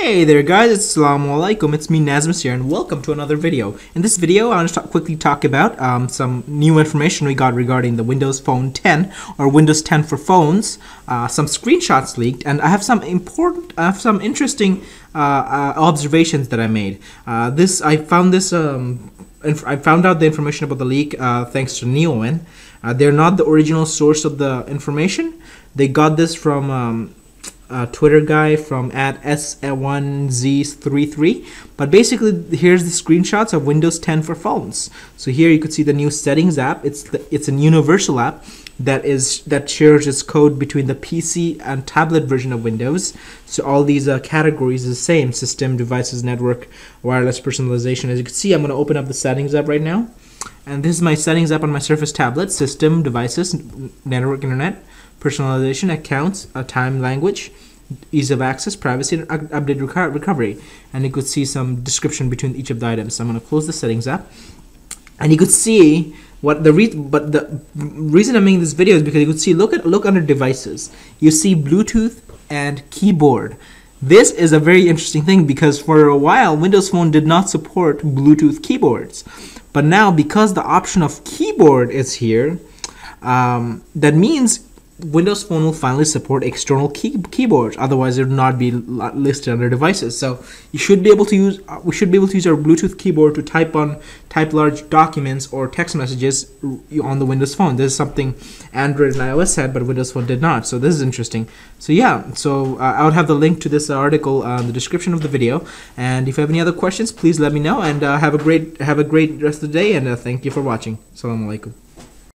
Hey there guys, it's Assalamu alaikum, it's me Nazmus here and welcome to another video. In this video I want to talk, quickly talk about um, some new information we got regarding the Windows Phone 10 or Windows 10 for phones, uh, some screenshots leaked and I have some important, I have some interesting uh, uh, observations that I made. Uh, this, I found this, um, I found out the information about the leak uh, thanks to Neowin. Uh, they're not the original source of the information. They got this from um, uh, Twitter guy from at S1Z33. But basically, here's the screenshots of Windows 10 for phones. So here you could see the new settings app. It's the, it's a universal app that is that shares its code between the PC and tablet version of Windows. So all these uh, categories is the same: system, devices, network, wireless personalization. As you can see, I'm going to open up the settings app right now. And this is my settings app on my Surface tablet, system, devices, network, internet, personalization, accounts, a time language, ease of access, privacy, and update reco recovery. And you could see some description between each of the items. So I'm going to close the settings app. And you could see what the reason but the reason I'm making this video is because you could see look at look under devices. You see Bluetooth and keyboard. This is a very interesting thing because for a while Windows Phone did not support Bluetooth keyboards. But now because the option of keyboard is here, um, that means Windows Phone will finally support external key keyboards. Otherwise, it would not be listed under devices. So you should be able to use. Uh, we should be able to use our Bluetooth keyboard to type on type large documents or text messages on the Windows Phone. This is something Android and iOS had, but Windows Phone did not. So this is interesting. So yeah. So uh, I would have the link to this article uh, in the description of the video. And if you have any other questions, please let me know. And uh, have a great have a great rest of the day. And uh, thank you for watching. Assalamu alaikum.